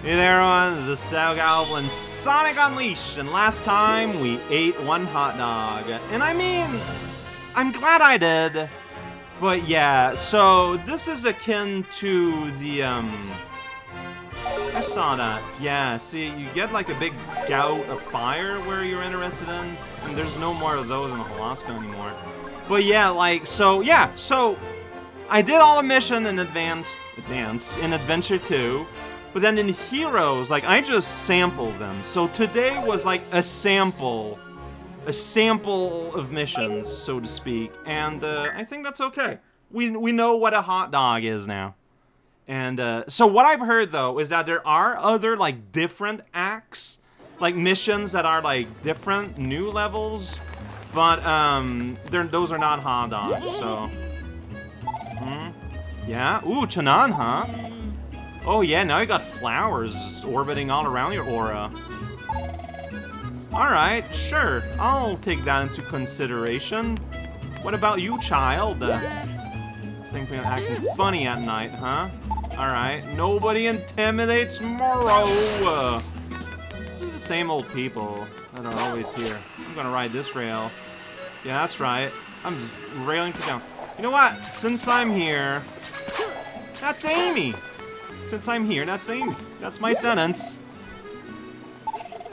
Hey there everyone, the Cell Goblin Sonic Unleashed, and last time we ate one hot dog. And I mean, I'm glad I did. But yeah, so this is akin to the, um... I saw that. Yeah, see, you get like a big gout of fire where you're interested in, and there's no more of those in Holoska anymore. But yeah, like, so, yeah, so... I did all the mission in advance, advance, in Adventure 2, but then in Heroes, like, I just sample them. So today was like a sample. A sample of missions, so to speak. And uh, I think that's okay. We, we know what a hot dog is now. And uh, so what I've heard, though, is that there are other, like, different acts. Like, missions that are, like, different new levels. But, um, those are not hot dogs, so... Hmm? Yeah? Ooh, Chun-nan, huh? Oh yeah, now you got flowers orbiting all around your aura. Alright, sure. I'll take that into consideration. What about you, child? Uh, think we're acting funny at night, huh? Alright, nobody intimidates Morrow! Uh, this the same old people that are always here. I'm gonna ride this rail. Yeah, that's right. I'm just railing to down. You know what? Since I'm here... That's Amy! Since I'm here, that's Amy. That's my sentence.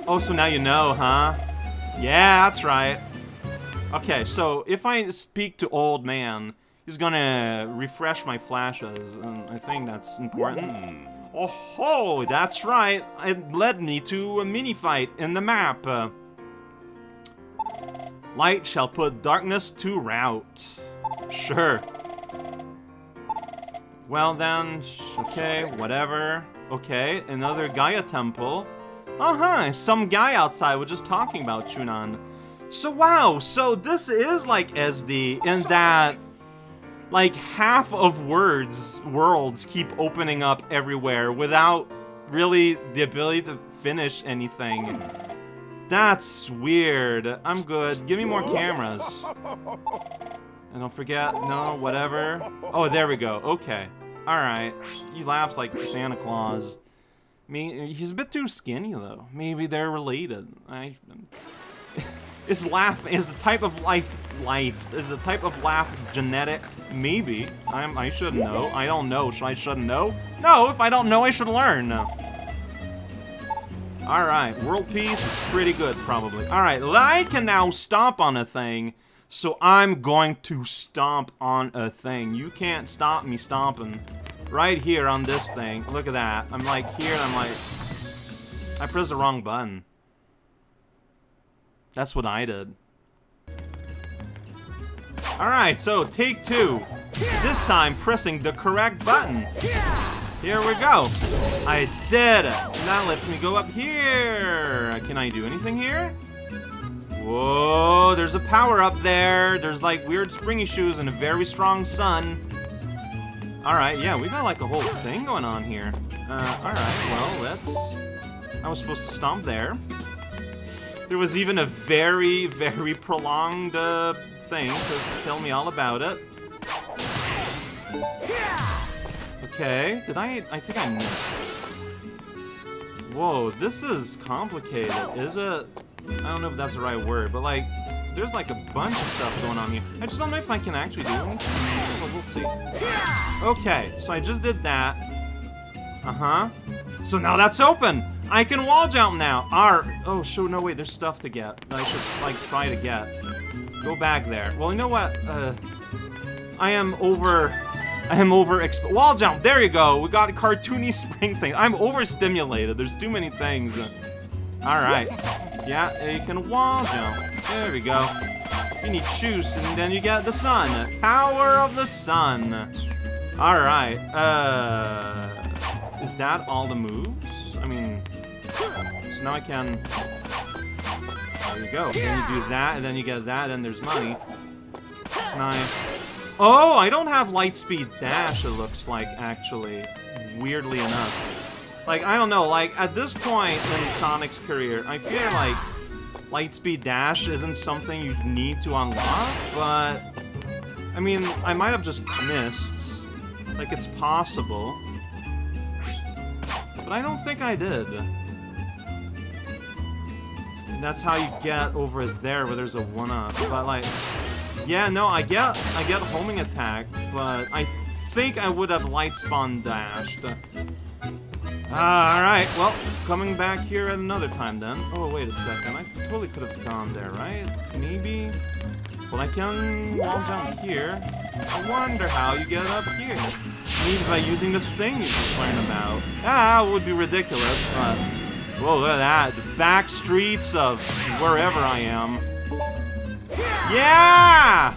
Oh, so now you know, huh? Yeah, that's right. Okay, so if I speak to Old Man, he's gonna refresh my flashes, and I think that's important. Oh ho, that's right. It led me to a mini fight in the map. Uh, light shall put darkness to rout. Sure. Well then, okay, whatever. Okay, another Gaia temple. Uh-huh, some guy outside was just talking about Chun-nan. So wow, so this is like SD in that like half of words, worlds keep opening up everywhere without really the ability to finish anything. That's weird. I'm good. Give me more cameras. And don't forget, no, whatever. Oh, there we go. Okay. Alright. He laughs like Santa Claus. Me, he's a bit too skinny, though. Maybe they're related. I... is laugh is the type of life life is the type of laugh genetic maybe i'm i should know i don't know so i shouldn't know no if i don't know i should learn all right world peace is pretty good probably all right i can now stomp on a thing so I'm going to stomp on a thing. You can't stop me stomping. Right here on this thing. Look at that. I'm like here and I'm like... I pressed the wrong button. That's what I did. Alright, so take two. This time pressing the correct button. Here we go. I did it. Now lets me go up here. Can I do anything here? Whoa, there's a power up there. There's like weird springy shoes and a very strong sun. Alright, yeah, we got like a whole thing going on here. Uh, alright, well, let's... I was supposed to stomp there. There was even a very, very prolonged uh, thing to tell me all about it. Okay, did I... I think I missed. Whoa, this is complicated, is it? I don't know if that's the right word, but like, there's like a bunch of stuff going on here. I just don't know if I can actually do anything, but we'll see. Okay, so I just did that. Uh-huh. So now that's open! I can wall jump now! R. Oh, so no, wait, there's stuff to get. I should, like, try to get. Go back there. Well, you know what? Uh, I am over... I am over... exp- Wall jump! There you go! We got a cartoony spring thing. I'm overstimulated. There's too many things. Alright. Yeah, you can wall jump. There we go. You need shoes, and then you get the sun. Power of the sun. Alright, uh... Is that all the moves? I mean... So now I can... There you go. Then you do that, and then you get that, and there's money. Nice. Oh, I don't have light speed dash, it looks like, actually. Weirdly enough. Like, I don't know, like, at this point in Sonic's career, I feel like Lightspeed Dash isn't something you need to unlock, but... I mean, I might have just missed. Like, it's possible. But I don't think I did. That's how you get over there where there's a one-up. But like, yeah, no, I get I get homing attack, but I think I would have light spawn dashed. Ah, alright, well, coming back here at another time then. Oh, wait a second, I totally could have gone there, right? Maybe? Well, I can wall jump here. I wonder how you get up here. Maybe by using the thing you just learned about. Ah, would be ridiculous, but... Whoa, look at that. The back streets of wherever I am. Yeah!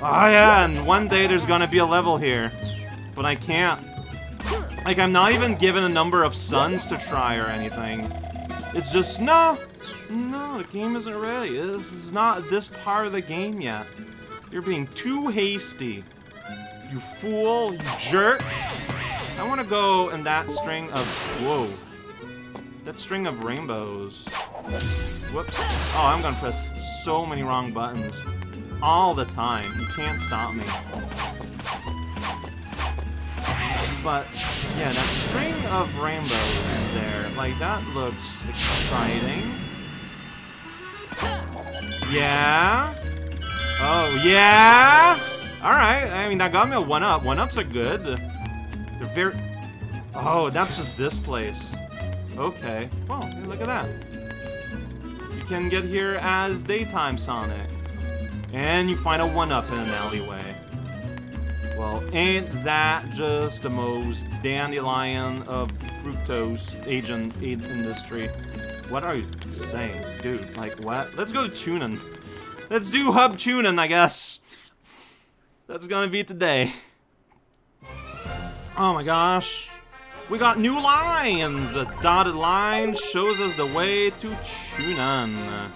Oh yeah, and one day there's gonna be a level here. But I can't. Like, I'm not even given a number of suns to try or anything. It's just, no! No, the game isn't ready. This is not this part of the game yet. You're being too hasty. You fool, you jerk. I want to go in that string of... Whoa. That string of rainbows. Whoops. Oh, I'm gonna press so many wrong buttons. All the time. You can't stop me. But, yeah, that string of rainbows there, like, that looks exciting. Yeah? Oh, yeah? Alright, I mean, that got me a 1-up. 1-ups are good. They're very... Oh, that's just this place. Okay. Well, hey, look at that. You can get here as Daytime Sonic. And you find a 1-up in an alleyway. Well, ain't that just the most dandelion of fructose agent industry? What are you saying? Dude, like what? Let's go to tuning. Let's do hub tuning, I guess. That's gonna be today. Oh my gosh. We got new lines! A dotted line shows us the way to Chun-nan. Uh,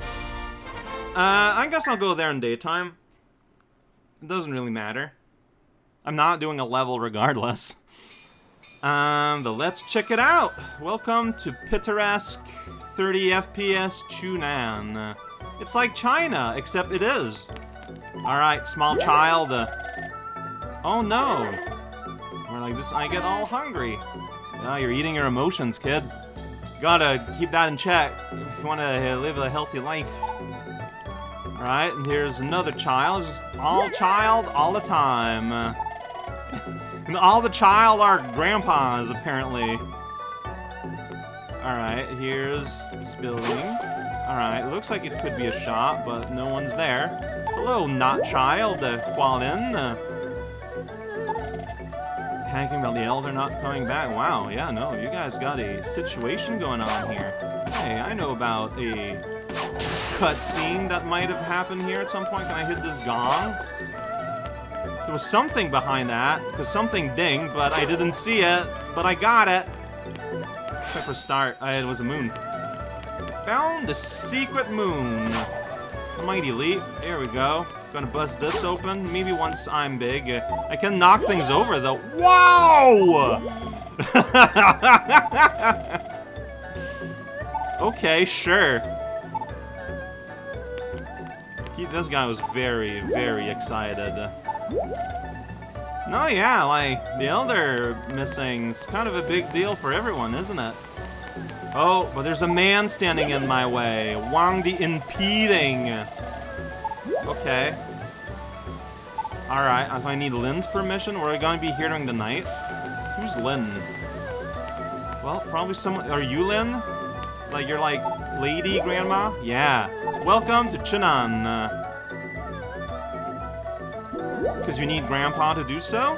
I guess I'll go there in daytime. It doesn't really matter. I'm not doing a level regardless. Um, but let's check it out. Welcome to Pittoresque 30 FPS Chun-nan. It's like China, except it is. Alright, small child. Uh, oh no. We're like this, I get all hungry. Oh, you're eating your emotions, kid. Gotta keep that in check if you want to live a healthy life. Alright, and here's another child. Just all child all the time. And all the child are grandpas, apparently. Alright, here's this building. Alright, looks like it could be a shop, but no one's there. Hello, not child, uh, Qualin. Uh, about the elder not coming back. Wow, yeah, no, you guys got a situation going on here. Hey, I know about a cutscene that might have happened here at some point. Can I hit this gong? There was something behind that, because something dinged, but I didn't see it, but I got it. Except for start, uh, it was a moon. Found the secret moon. Mighty leap, there we go. Gonna bust this open, maybe once I'm big. I can knock things over though. Wow! okay, sure. He, this guy was very, very excited. No, yeah, like, the Elder missing is kind of a big deal for everyone, isn't it? Oh, but there's a man standing in my way. Wang the impeding. Okay. Alright, so I need Lin's permission. We're to be here during the night. Who's Lin? Well, probably someone... Are you Lin? Like, you're like, lady grandma? Yeah. Welcome to Chun-nan. Because you need Grandpa to do so?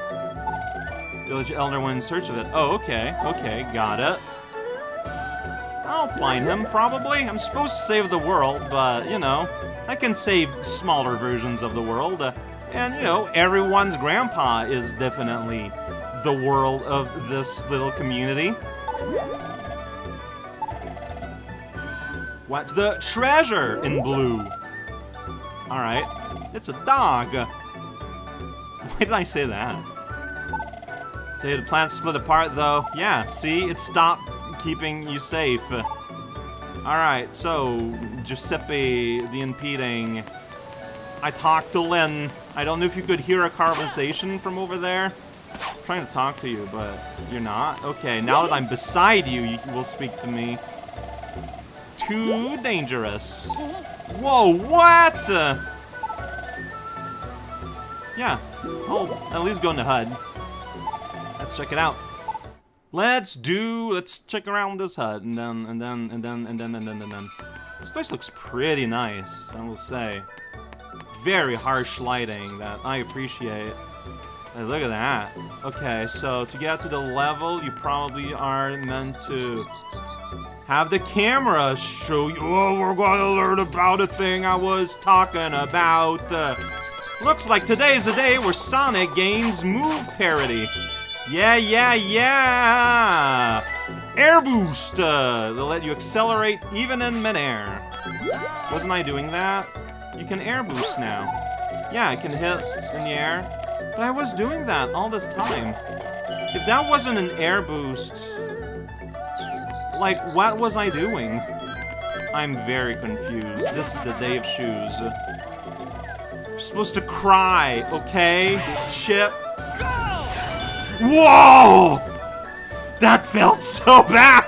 Village Elder went in search of it. Oh, okay. Okay, got it. I'll find him, probably. I'm supposed to save the world, but, you know, I can save smaller versions of the world. Uh, and, you know, everyone's grandpa is definitely the world of this little community. What's the treasure in blue? Alright, it's a dog. Why did I say that? Did the plants split apart, though? Yeah, see? It stopped keeping you safe. Alright, so, Giuseppe, the impeding. I talked to Lin. I don't know if you could hear a conversation from over there. I'm trying to talk to you, but you're not? Okay, now that I'm beside you, you will speak to me. Too dangerous. Whoa, what? yeah, I'll at least go in the hub. Let's check it out. Let's do, let's check around this hub, and then, and then, and then, and then, and then, and then. This place looks pretty nice, I will say. Very harsh lighting that I appreciate. Hey, look at that. Okay, so to get to the level, you probably are meant to have the camera show you. Oh, we're gonna learn about a thing I was talking about. Uh, looks like today's a day where Sonic gains move parity. Yeah, yeah, yeah! Air boost! Uh, they'll let you accelerate even in midair. Wasn't I doing that? You can air boost now. Yeah, I can hit in the air. But I was doing that all this time. If that wasn't an air boost, like, what was I doing? I'm very confused. This is the day of shoes. Supposed to cry, okay? Chip. Whoa! That felt so bad!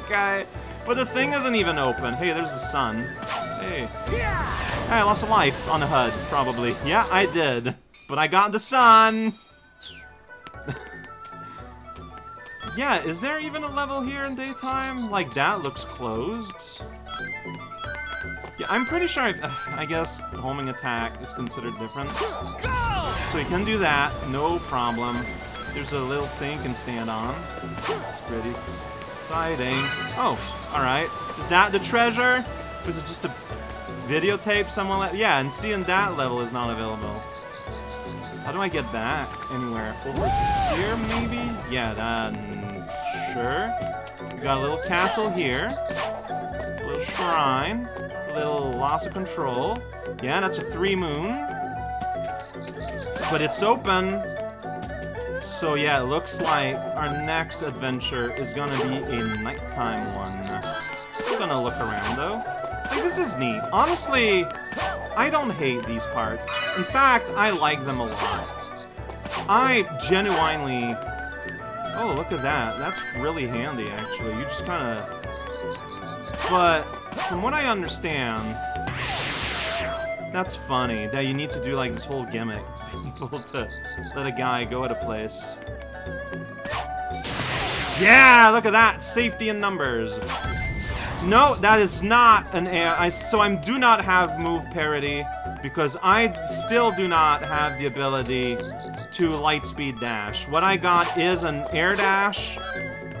okay. But the thing isn't even open. Hey, there's the sun. Hey. Hey, I lost a life on the hub, probably. Yeah, I did. But I got the sun! yeah, is there even a level here in daytime? Like, that looks closed. Yeah, I'm pretty sure, uh, I guess, homing attack is considered different. So you can do that, no problem. There's a little thing you can stand on. It's pretty exciting. Oh, alright. Is that the treasure? Is it just a videotape someone Yeah, and seeing that level is not available. How do I get that anywhere? Over here, maybe? Yeah, that... Sure. We got a little castle here. A little shrine. Little loss of control. Yeah, that's a three moon. But it's open. So yeah, it looks like our next adventure is gonna be a nighttime one. Still gonna look around though. Like, this is neat. Honestly, I don't hate these parts. In fact, I like them a lot. I genuinely... Oh, look at that. That's really handy, actually. You just kind of... But, from what I understand, that's funny, that you need to do, like, this whole gimmick to be able to let a guy go at a place. Yeah, look at that! Safety in numbers. No, that is not an air. I so I do not have move parity because I still do not have the ability to light speed dash. What I got is an air dash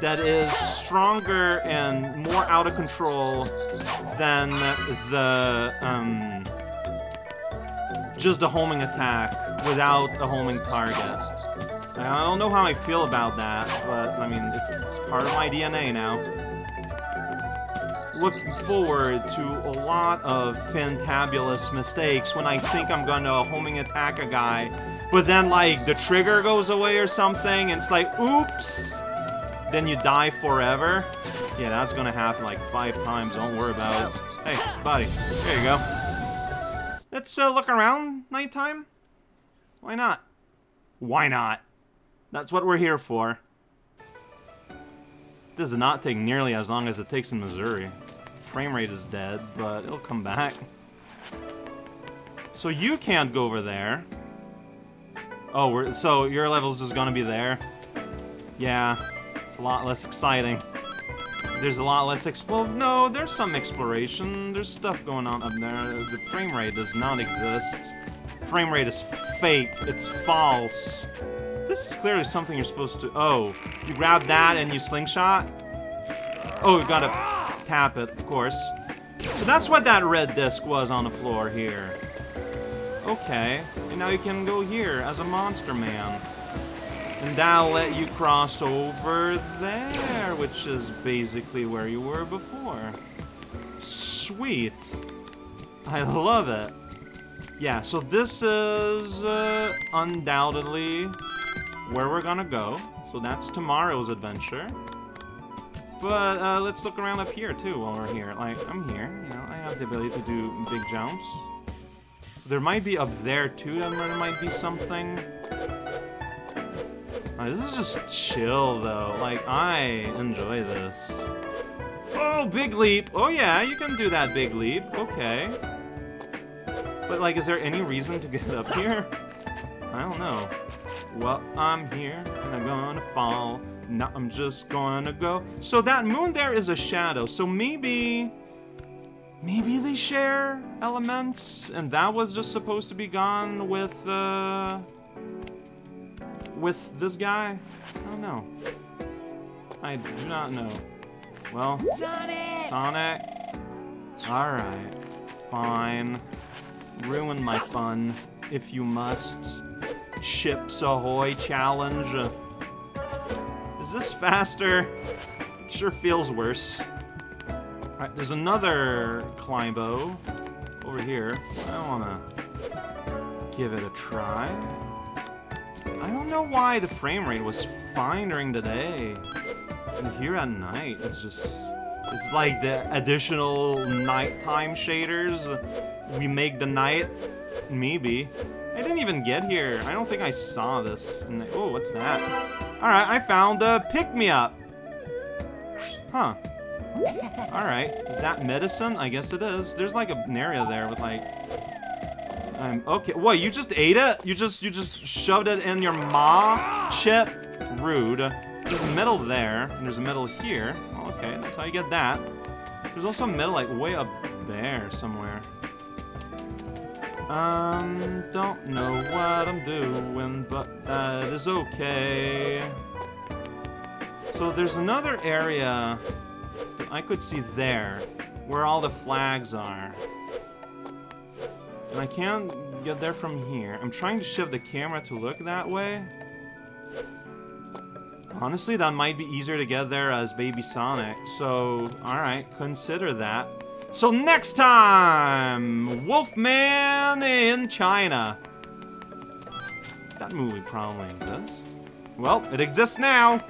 that is stronger and more out of control than the um, just a homing attack without a homing target. I don't know how I feel about that, but I mean, it's, it's part of my DNA now looking forward to a lot of fantabulous mistakes when I think I'm gonna homing attack a guy, but then, like, the trigger goes away or something, and it's like, oops! Then you die forever. Yeah, that's gonna happen like five times, don't worry about it. Hey, buddy, there you go. Let's uh, look around nighttime. Why not? Why not? That's what we're here for. This does not take nearly as long as it takes in Mazuri. Frame rate is dead, but it'll come back. So you can't go over there. Oh, we're, so your level's just gonna be there? Yeah, a lot less exciting. There's a lot less exp- well, no, there's some exploration. There's stuff going on up there. The frame rate does not exist. Frame rate is fake. It's false. This is clearly something you're supposed to- oh. You grab that and you slingshot? Oh, you gotta tap it, of course. So that's what that red disc was on the floor here. Okay, and now you can go here as a monster man. And that'll let you cross over there, which is basically where you were before. Sweet. I love it. Yeah, so this is uh, undoubtedly where we're gonna go. So that's tomorrow's adventure. But uh, let's look around up here too while we're here. Like, I'm here, you know, I have the ability to do big jumps. So there might be up there too, there might be something. This is just chill, though. Like, I enjoy this. Oh, big leap! Oh yeah, you can do that big leap. Okay. But, like, is there any reason to get up here? I don't know. Well, I'm here, and I'm gonna fall. Now I'm just gonna go. So that moon there is a shadow, so maybe... Maybe they share elements, and that was just supposed to be gone with, uh... With this guy? I don't know. I do not know. Well... Sonic! Sonic? Alright. Fine. Ruin my fun, if you must. Chips Ahoy challenge. Is this faster? It sure feels worse. Alright, there's another Climbo over here. I wanna give it a try. Know why the frame rate was fine during the day. And here at night, it's just... It's like the additional nighttime shaders. We make the night. Maybe. I didn't even get here. I don't think I saw this. Oh, what's that? Alright, I found a pick-me-up. Huh. Alright. Is that medicine? I guess it is. There's like an area there with like... Um, okay. What, you just ate it? You just you just shoved it in your maw? Chip? Rude. There's a there, and there's a medal here. Okay, that's how you get that. There's also a like way up there somewhere. Um, don't know what I'm doing, but that is okay. So there's another area I could see there, where all the flags are. And I can't get there from here. I'm trying to shift the camera to look that way. Honestly, that might be easier to get there as Baby Sonic. So, alright, consider that. So next time, Wolfman in China. That movie probably exists. Well, it exists now.